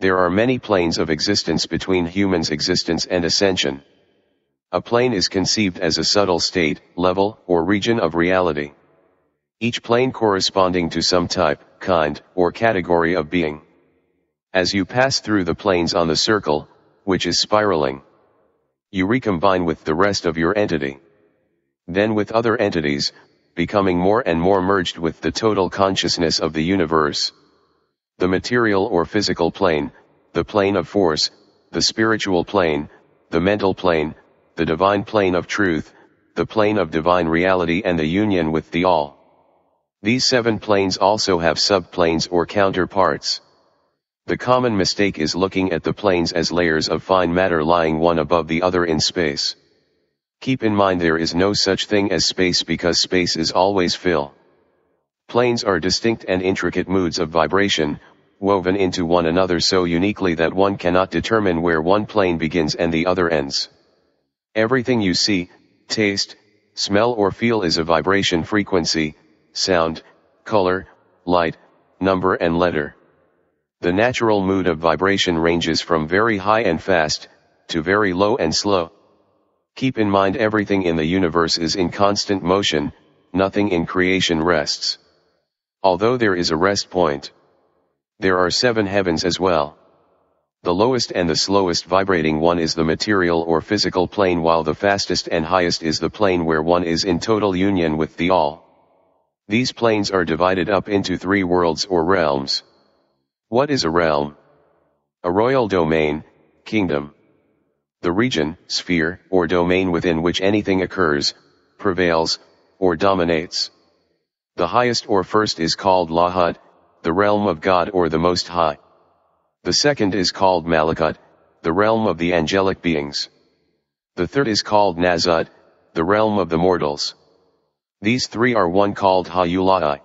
There are many planes of existence between humans' existence and ascension. A plane is conceived as a subtle state, level, or region of reality. Each plane corresponding to some type, kind, or category of being. As you pass through the planes on the circle, which is spiraling, you recombine with the rest of your entity. Then with other entities, becoming more and more merged with the total consciousness of the universe. The material or physical plane, the plane of force, the spiritual plane, the mental plane, the divine plane of truth, the plane of divine reality and the union with the all. These seven planes also have subplanes or counterparts. The common mistake is looking at the planes as layers of fine matter lying one above the other in space. Keep in mind there is no such thing as space because space is always fill. Planes are distinct and intricate moods of vibration, woven into one another so uniquely that one cannot determine where one plane begins and the other ends. Everything you see, taste, smell or feel is a vibration frequency, sound, color, light, number and letter. The natural mood of vibration ranges from very high and fast, to very low and slow. Keep in mind everything in the universe is in constant motion, nothing in creation rests. Although there is a rest point. There are seven heavens as well. The lowest and the slowest vibrating one is the material or physical plane while the fastest and highest is the plane where one is in total union with the all. These planes are divided up into three worlds or realms. What is a realm? A royal domain, kingdom. The region, sphere, or domain within which anything occurs, prevails, or dominates. The highest or first is called Lahut, the realm of God or the Most High. The second is called Malakut, the realm of the angelic beings. The third is called Nazut, the realm of the mortals. These three are one called Hayulai.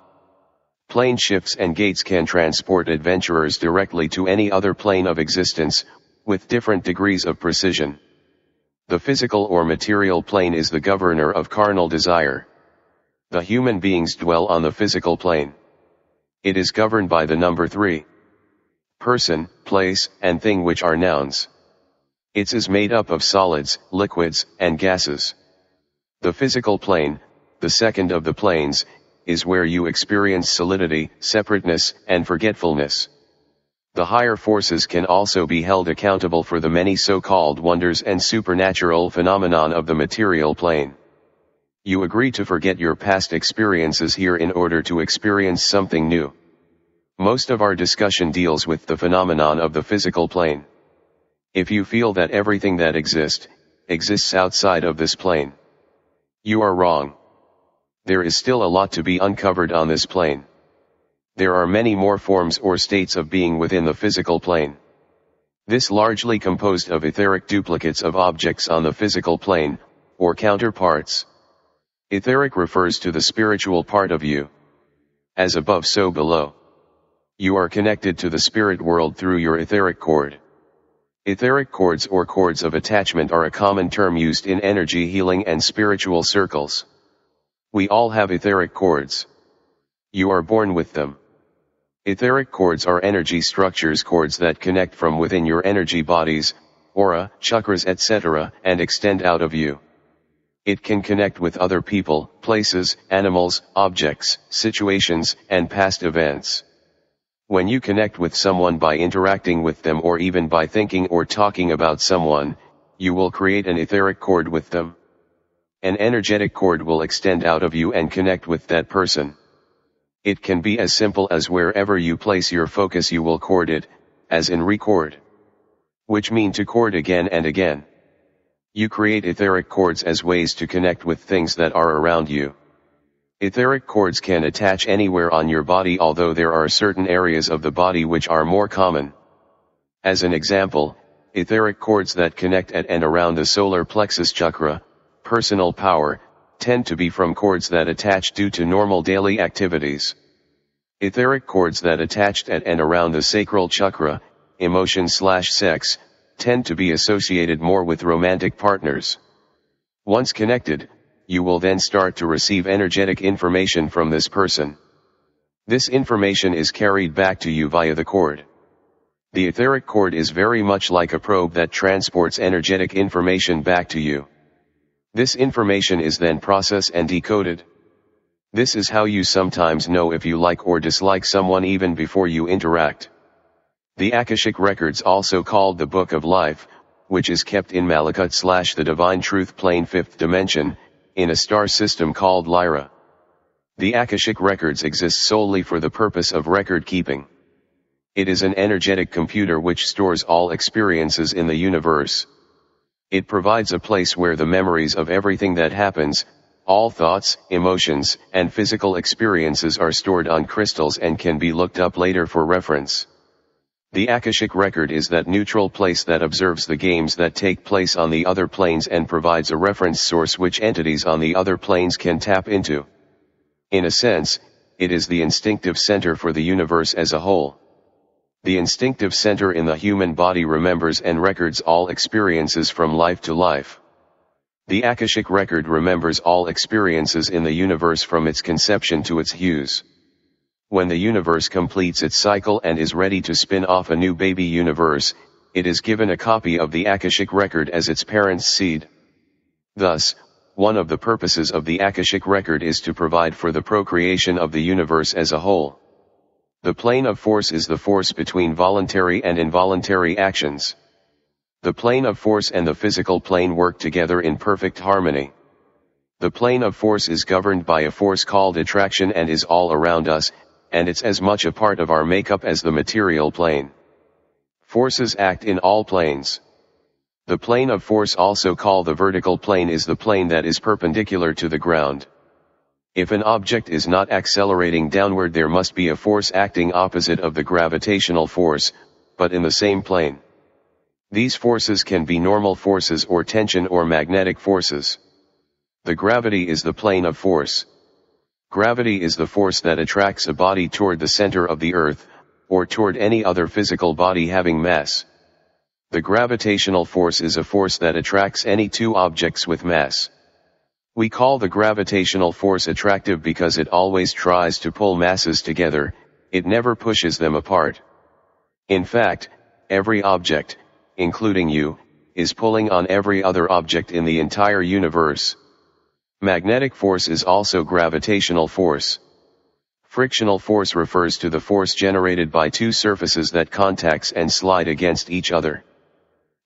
Plane shifts and gates can transport adventurers directly to any other plane of existence, with different degrees of precision. The physical or material plane is the governor of carnal desire. The human beings dwell on the physical plane. It is governed by the number three. Person, place, and thing which are nouns. Its is made up of solids, liquids, and gases. The physical plane, the second of the planes, is where you experience solidity, separateness, and forgetfulness. The higher forces can also be held accountable for the many so-called wonders and supernatural phenomenon of the material plane. You agree to forget your past experiences here in order to experience something new. Most of our discussion deals with the phenomenon of the physical plane. If you feel that everything that exists, exists outside of this plane, you are wrong. There is still a lot to be uncovered on this plane. There are many more forms or states of being within the physical plane. This largely composed of etheric duplicates of objects on the physical plane, or counterparts. Etheric refers to the spiritual part of you. As above so below. You are connected to the spirit world through your etheric cord. Etheric cords or cords of attachment are a common term used in energy healing and spiritual circles. We all have etheric cords. You are born with them. Etheric cords are energy structures cords that connect from within your energy bodies, aura, chakras etc. and extend out of you. It can connect with other people, places, animals, objects, situations, and past events. When you connect with someone by interacting with them or even by thinking or talking about someone, you will create an etheric cord with them. An energetic cord will extend out of you and connect with that person. It can be as simple as wherever you place your focus you will cord it, as in record. Which mean to cord again and again. You create etheric cords as ways to connect with things that are around you. Etheric cords can attach anywhere on your body although there are certain areas of the body which are more common. As an example, etheric cords that connect at and around the solar plexus chakra, personal power, tend to be from cords that attach due to normal daily activities. Etheric cords that attached at and around the sacral chakra, emotion slash sex, tend to be associated more with romantic partners. Once connected, you will then start to receive energetic information from this person. This information is carried back to you via the cord. The etheric cord is very much like a probe that transports energetic information back to you. This information is then processed and decoded. This is how you sometimes know if you like or dislike someone even before you interact. The Akashic Records also called the Book of Life, which is kept in Malakut slash the Divine Truth Plane Fifth Dimension, in a star system called Lyra. The Akashic Records exist solely for the purpose of record keeping. It is an energetic computer which stores all experiences in the universe. It provides a place where the memories of everything that happens, all thoughts, emotions, and physical experiences are stored on crystals and can be looked up later for reference. The Akashic record is that neutral place that observes the games that take place on the other planes and provides a reference source which entities on the other planes can tap into. In a sense, it is the instinctive center for the universe as a whole. The instinctive center in the human body remembers and records all experiences from life to life. The Akashic record remembers all experiences in the universe from its conception to its hues. When the universe completes its cycle and is ready to spin off a new baby universe, it is given a copy of the Akashic record as its parent's seed. Thus, one of the purposes of the Akashic record is to provide for the procreation of the universe as a whole. The plane of force is the force between voluntary and involuntary actions. The plane of force and the physical plane work together in perfect harmony. The plane of force is governed by a force called attraction and is all around us, and it's as much a part of our makeup as the material plane. Forces act in all planes. The plane of force also called the vertical plane is the plane that is perpendicular to the ground. If an object is not accelerating downward there must be a force acting opposite of the gravitational force, but in the same plane. These forces can be normal forces or tension or magnetic forces. The gravity is the plane of force. Gravity is the force that attracts a body toward the center of the earth, or toward any other physical body having mass. The gravitational force is a force that attracts any two objects with mass. We call the gravitational force attractive because it always tries to pull masses together, it never pushes them apart. In fact, every object, including you, is pulling on every other object in the entire universe. Magnetic force is also gravitational force. Frictional force refers to the force generated by two surfaces that contacts and slide against each other.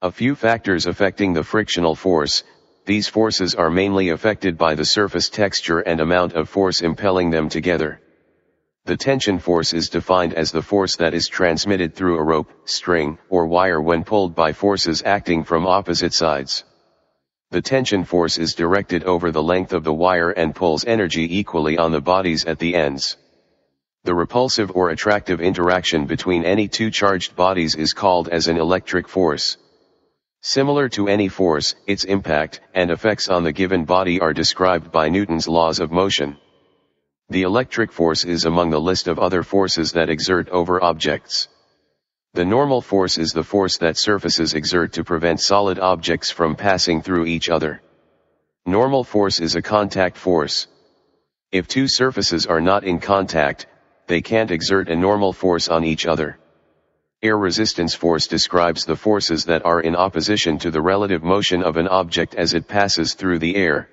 A few factors affecting the frictional force, these forces are mainly affected by the surface texture and amount of force impelling them together. The tension force is defined as the force that is transmitted through a rope, string, or wire when pulled by forces acting from opposite sides. The tension force is directed over the length of the wire and pulls energy equally on the bodies at the ends. The repulsive or attractive interaction between any two charged bodies is called as an electric force. Similar to any force, its impact and effects on the given body are described by Newton's laws of motion. The electric force is among the list of other forces that exert over objects. The normal force is the force that surfaces exert to prevent solid objects from passing through each other. Normal force is a contact force. If two surfaces are not in contact, they can't exert a normal force on each other. Air resistance force describes the forces that are in opposition to the relative motion of an object as it passes through the air.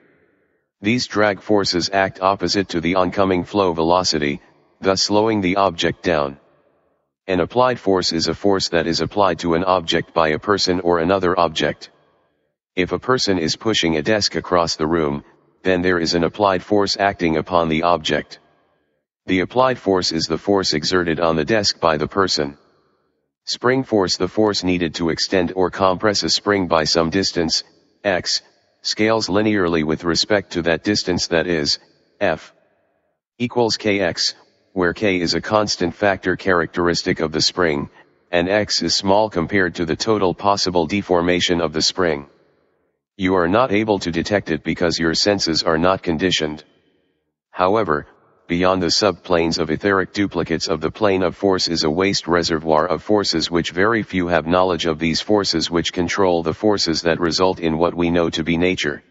These drag forces act opposite to the oncoming flow velocity, thus slowing the object down. An applied force is a force that is applied to an object by a person or another object. If a person is pushing a desk across the room, then there is an applied force acting upon the object. The applied force is the force exerted on the desk by the person. Spring force the force needed to extend or compress a spring by some distance, x, scales linearly with respect to that distance that is, f equals kx, where k is a constant factor characteristic of the spring, and x is small compared to the total possible deformation of the spring. You are not able to detect it because your senses are not conditioned. However, beyond the subplanes of etheric duplicates of the plane of force is a waste reservoir of forces which very few have knowledge of these forces which control the forces that result in what we know to be nature.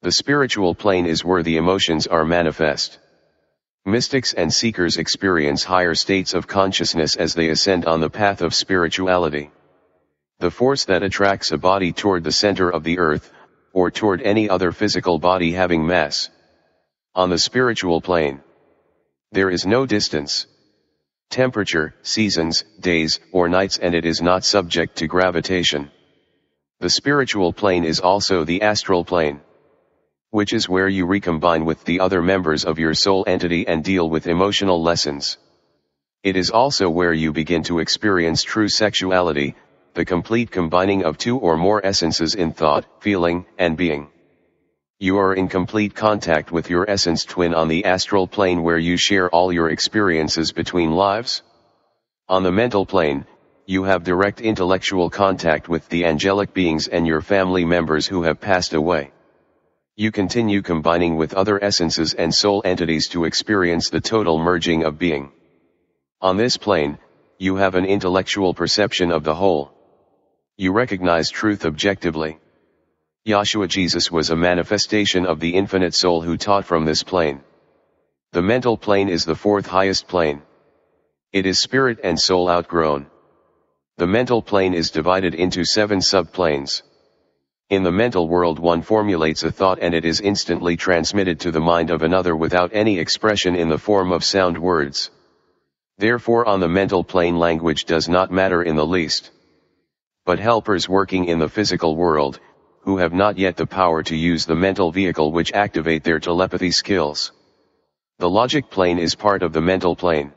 The spiritual plane is where the emotions are manifest. Mystics and seekers experience higher states of consciousness as they ascend on the path of spirituality. The force that attracts a body toward the center of the earth, or toward any other physical body having mass. On the spiritual plane, there is no distance, temperature, seasons, days, or nights and it is not subject to gravitation. The spiritual plane is also the astral plane which is where you recombine with the other members of your soul entity and deal with emotional lessons. It is also where you begin to experience true sexuality, the complete combining of two or more essences in thought, feeling, and being. You are in complete contact with your essence twin on the astral plane where you share all your experiences between lives. On the mental plane, you have direct intellectual contact with the angelic beings and your family members who have passed away you continue combining with other essences and soul entities to experience the total merging of being. On this plane, you have an intellectual perception of the whole. You recognize truth objectively. Yahshua Jesus was a manifestation of the infinite soul who taught from this plane. The mental plane is the fourth highest plane. It is spirit and soul outgrown. The mental plane is divided into seven subplanes. In the mental world one formulates a thought and it is instantly transmitted to the mind of another without any expression in the form of sound words. Therefore on the mental plane language does not matter in the least. But helpers working in the physical world, who have not yet the power to use the mental vehicle which activate their telepathy skills. The logic plane is part of the mental plane.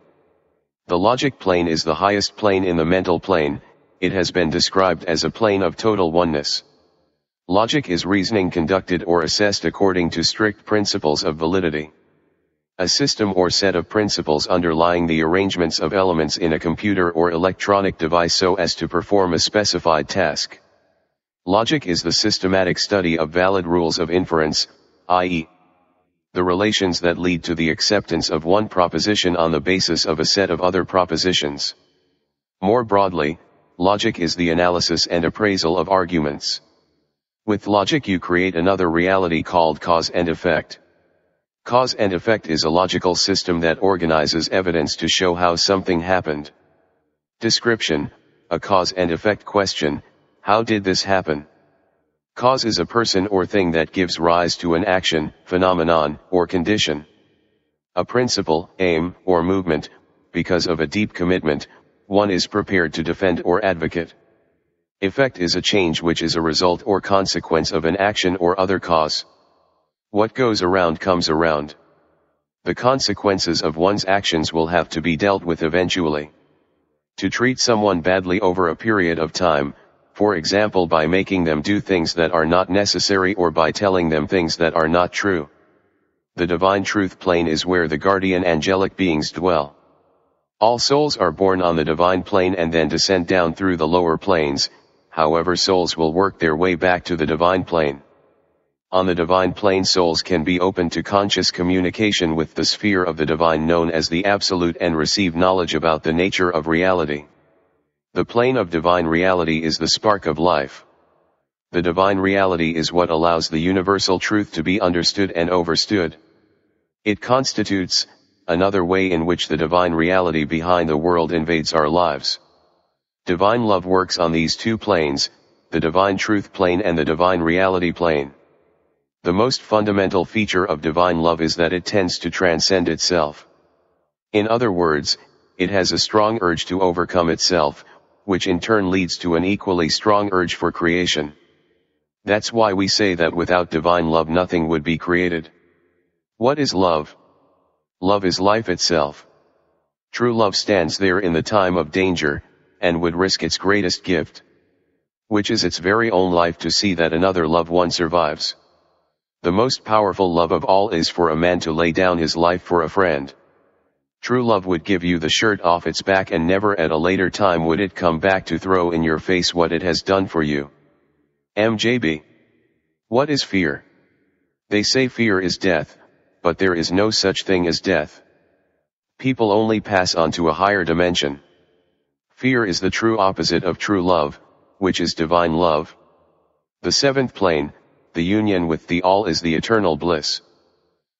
The logic plane is the highest plane in the mental plane, it has been described as a plane of total oneness. Logic is reasoning conducted or assessed according to strict principles of validity. A system or set of principles underlying the arrangements of elements in a computer or electronic device so as to perform a specified task. Logic is the systematic study of valid rules of inference, i.e., the relations that lead to the acceptance of one proposition on the basis of a set of other propositions. More broadly, logic is the analysis and appraisal of arguments. With logic you create another reality called cause and effect. Cause and effect is a logical system that organizes evidence to show how something happened. Description, a cause and effect question, how did this happen? Cause is a person or thing that gives rise to an action, phenomenon, or condition. A principle, aim, or movement, because of a deep commitment, one is prepared to defend or advocate. Effect is a change which is a result or consequence of an action or other cause. What goes around comes around. The consequences of one's actions will have to be dealt with eventually. To treat someone badly over a period of time, for example by making them do things that are not necessary or by telling them things that are not true. The divine truth plane is where the guardian angelic beings dwell. All souls are born on the divine plane and then descend down through the lower planes, however souls will work their way back to the divine plane. On the divine plane souls can be open to conscious communication with the sphere of the divine known as the absolute and receive knowledge about the nature of reality. The plane of divine reality is the spark of life. The divine reality is what allows the universal truth to be understood and overstood. It constitutes, another way in which the divine reality behind the world invades our lives. Divine love works on these two planes, the divine truth plane and the divine reality plane. The most fundamental feature of divine love is that it tends to transcend itself. In other words, it has a strong urge to overcome itself, which in turn leads to an equally strong urge for creation. That's why we say that without divine love nothing would be created. What is love? Love is life itself. True love stands there in the time of danger, and would risk its greatest gift. Which is its very own life to see that another loved one survives. The most powerful love of all is for a man to lay down his life for a friend. True love would give you the shirt off its back and never at a later time would it come back to throw in your face what it has done for you. MJB. What is fear? They say fear is death, but there is no such thing as death. People only pass on to a higher dimension. Fear is the true opposite of true love, which is divine love. The seventh plane, the union with the all is the eternal bliss.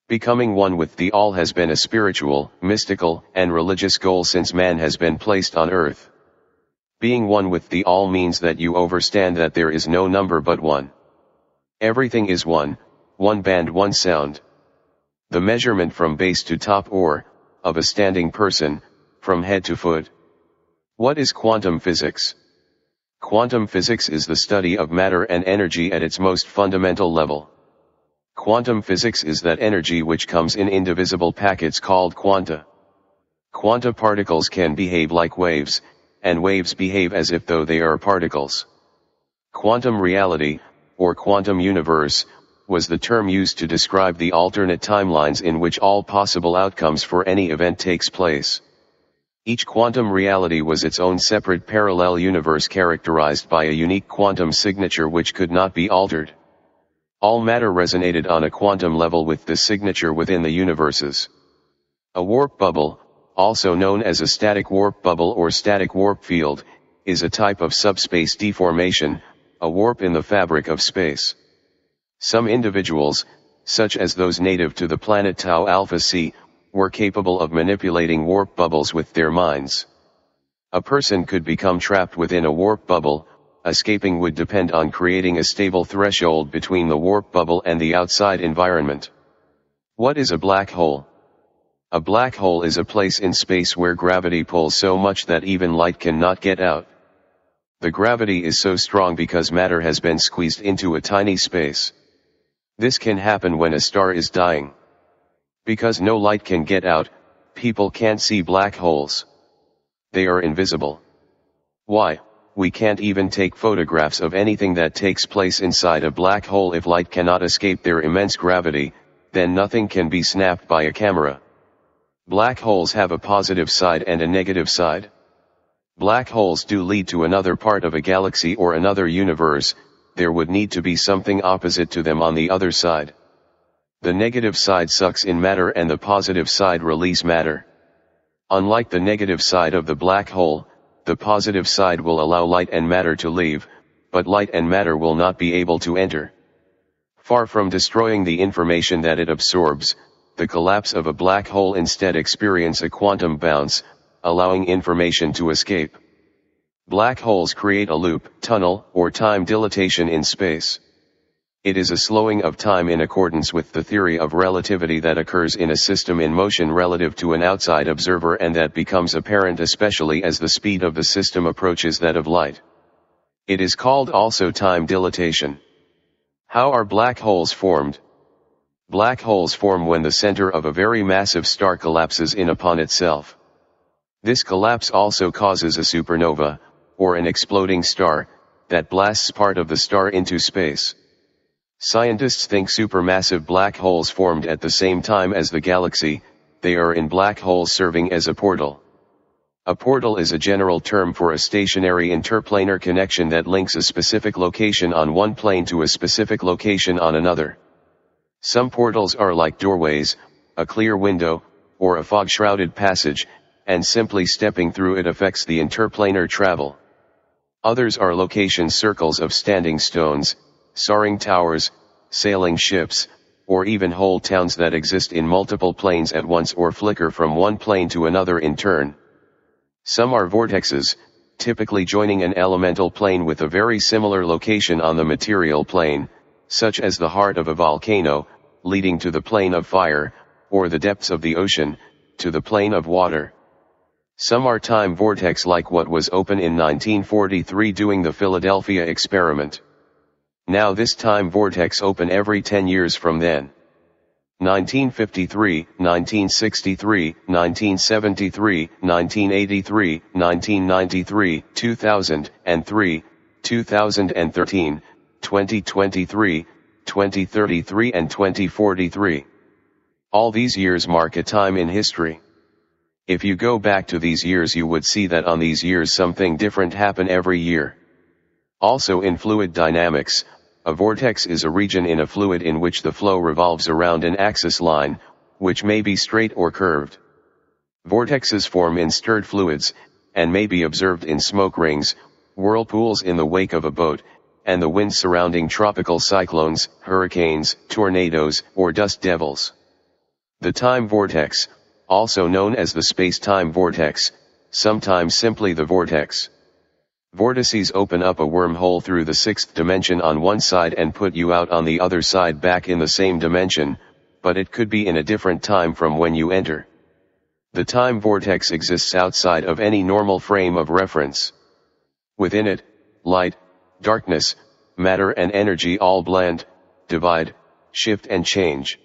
Becoming one with the all has been a spiritual, mystical, and religious goal since man has been placed on earth. Being one with the all means that you overstand that there is no number but one. Everything is one, one band one sound. The measurement from base to top or, of a standing person, from head to foot. What is quantum physics? Quantum physics is the study of matter and energy at its most fundamental level. Quantum physics is that energy which comes in indivisible packets called quanta. Quanta particles can behave like waves, and waves behave as if though they are particles. Quantum reality, or quantum universe, was the term used to describe the alternate timelines in which all possible outcomes for any event takes place. Each quantum reality was its own separate parallel universe characterized by a unique quantum signature which could not be altered. All matter resonated on a quantum level with the signature within the universes. A warp bubble, also known as a static warp bubble or static warp field, is a type of subspace deformation, a warp in the fabric of space. Some individuals, such as those native to the planet Tau Alpha C, were capable of manipulating warp bubbles with their minds. A person could become trapped within a warp bubble, escaping would depend on creating a stable threshold between the warp bubble and the outside environment. What is a black hole? A black hole is a place in space where gravity pulls so much that even light cannot get out. The gravity is so strong because matter has been squeezed into a tiny space. This can happen when a star is dying. Because no light can get out, people can't see black holes. They are invisible. Why? we can't even take photographs of anything that takes place inside a black hole if light cannot escape their immense gravity, then nothing can be snapped by a camera. Black holes have a positive side and a negative side. Black holes do lead to another part of a galaxy or another universe, there would need to be something opposite to them on the other side. The negative side sucks in matter and the positive side release matter. Unlike the negative side of the black hole, the positive side will allow light and matter to leave, but light and matter will not be able to enter. Far from destroying the information that it absorbs, the collapse of a black hole instead experience a quantum bounce, allowing information to escape. Black holes create a loop, tunnel, or time dilatation in space. It is a slowing of time in accordance with the theory of relativity that occurs in a system in motion relative to an outside observer and that becomes apparent especially as the speed of the system approaches that of light. It is called also time dilatation. How are black holes formed? Black holes form when the center of a very massive star collapses in upon itself. This collapse also causes a supernova, or an exploding star, that blasts part of the star into space. Scientists think supermassive black holes formed at the same time as the galaxy, they are in black holes serving as a portal. A portal is a general term for a stationary interplanar connection that links a specific location on one plane to a specific location on another. Some portals are like doorways, a clear window, or a fog-shrouded passage, and simply stepping through it affects the interplanar travel. Others are location circles of standing stones, soaring towers, sailing ships, or even whole towns that exist in multiple planes at once or flicker from one plane to another in turn. Some are vortexes, typically joining an elemental plane with a very similar location on the material plane, such as the heart of a volcano, leading to the plane of fire, or the depths of the ocean, to the plane of water. Some are time vortex like what was open in 1943 doing the Philadelphia experiment. Now this time vortex open every 10 years from then. 1953, 1963, 1973, 1983, 1993, 2003, 2013, 2023, 2033 and 2043. All these years mark a time in history. If you go back to these years you would see that on these years something different happen every year. Also in fluid dynamics, a vortex is a region in a fluid in which the flow revolves around an axis line, which may be straight or curved. Vortexes form in stirred fluids, and may be observed in smoke rings, whirlpools in the wake of a boat, and the winds surrounding tropical cyclones, hurricanes, tornadoes, or dust devils. The time vortex, also known as the space-time vortex, sometimes simply the vortex. Vortices open up a wormhole through the sixth dimension on one side and put you out on the other side back in the same dimension, but it could be in a different time from when you enter. The time vortex exists outside of any normal frame of reference. Within it, light, darkness, matter and energy all blend, divide, shift and change.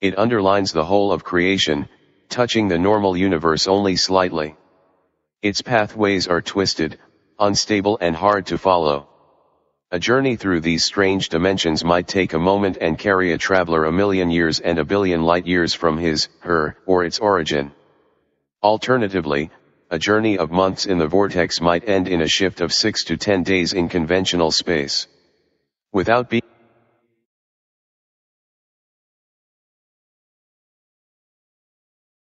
It underlines the whole of creation, touching the normal universe only slightly. Its pathways are twisted, unstable and hard to follow. A journey through these strange dimensions might take a moment and carry a traveler a million years and a billion light years from his, her, or its origin. Alternatively, a journey of months in the vortex might end in a shift of 6 to 10 days in conventional space. Without being